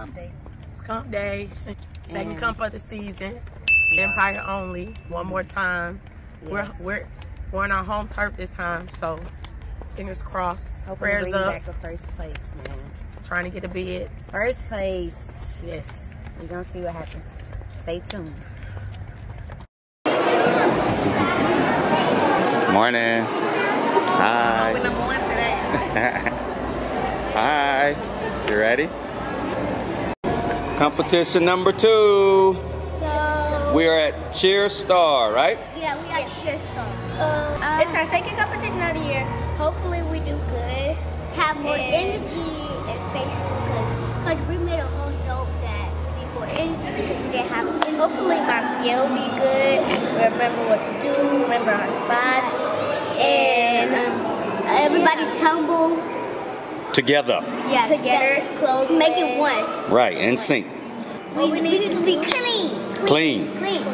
comp day. It's comp day. Second And- mm. comp of the season. Yeah. Empire only. One more time. Yes. We're we're we're on our home turf this time, so fingers crossed. Hoping to Prayers bring up. back a first place, man. Trying to get a bid. First place. Yes. We're gonna see what happens. Stay tuned. Morning. Hi. We're number one today. Hi. You ready? Competition number two. So, We are at Cheer Star, right? yeah, we are cheer star. Um, it's our second competition of the year. Hopefully, we do good. Have more And- energy and facial because we made a whole note that we need more energy because we didn't have. Energy. Hopefully my skill will be good. Remember what to do. Remember our spots. And everybody tumble. Together. Yeah, Together, close. Make it one. Right, and sync. We, we need to be clean. Clean. Clean.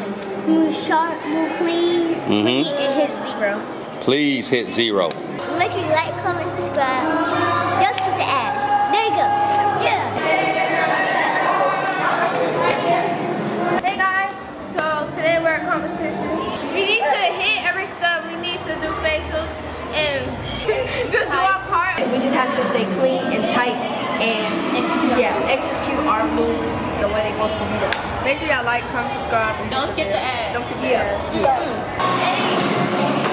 Move sharp, move clean. Mm -hmm. And hit zero. Please hit zero. Have to stay clean and tight and execute. Yeah, execute our moves the way they're supposed to be done. Make sure y'all like, comment, subscribe. and Don't skip the ads. Don't forget. Mm. Yeah.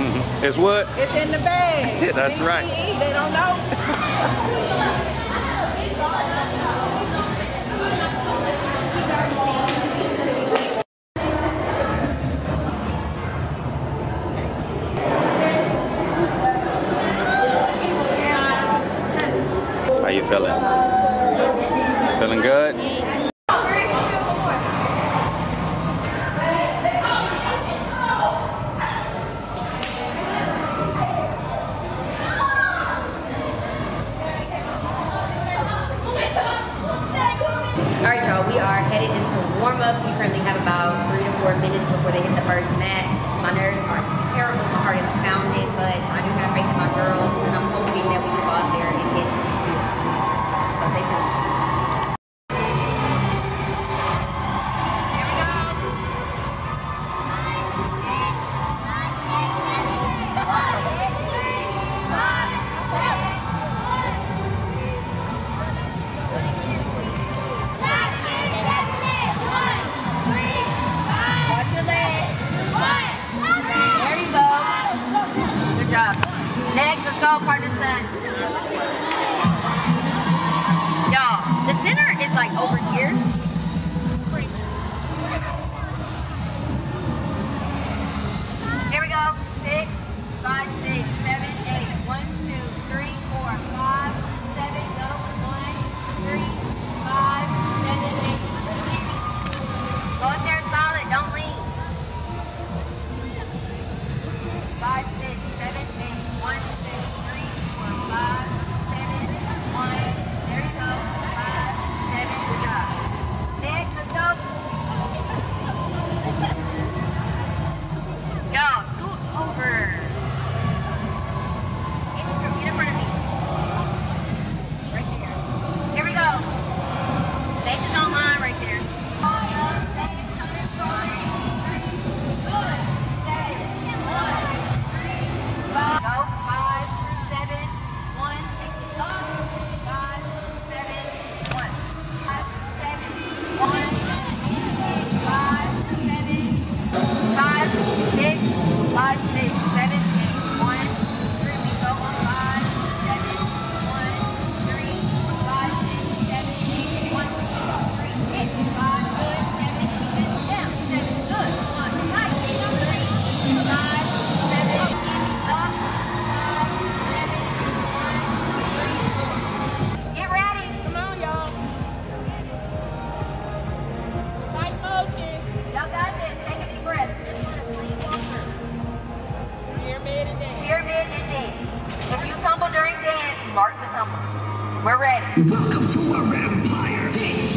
It's what? It's in the bag. That's right. BCE, They don't know. How you feeling? Feeling good? We're ready. Welcome to our empire. This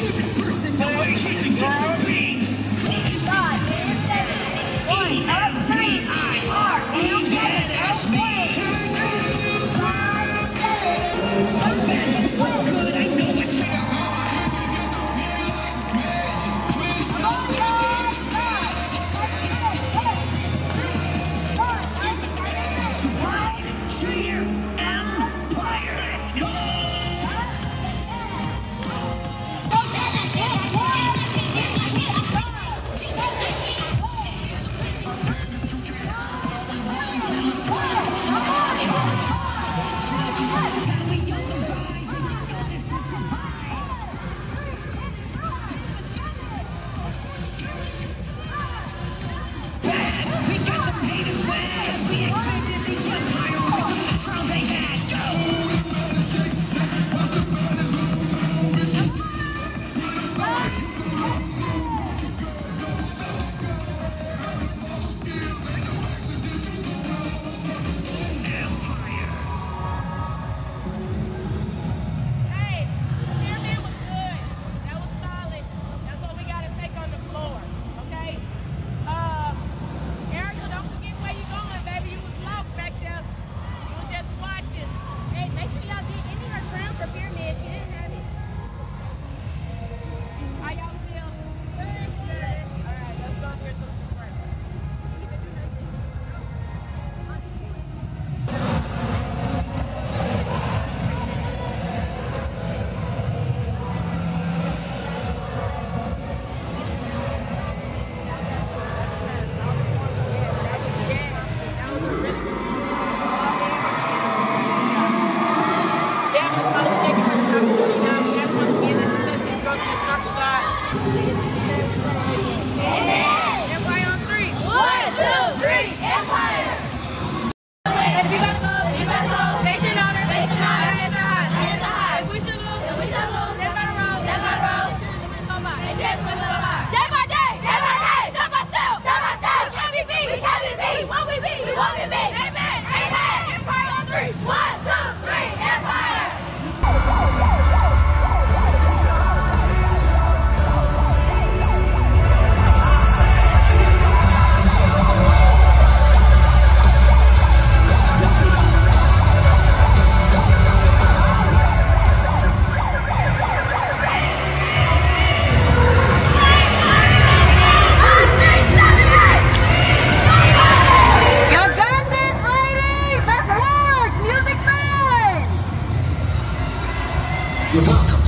You're welcome.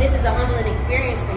this is a humbling experience for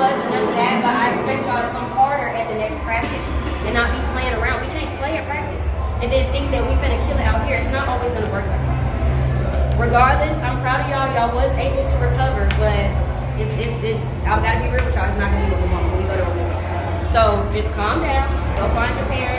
fuss, none of that, but I expect y'all to come harder at the next practice and not be playing around. We can't play at practice and then think that we're going to kill it out here. It's not always going to work like that. Regardless, I'm proud of y'all. Y'all was able to recover, but it's, it's, it's, I've got to be real with y'all. It's not going to be what we want when we go to a So just calm down. Go find your parents.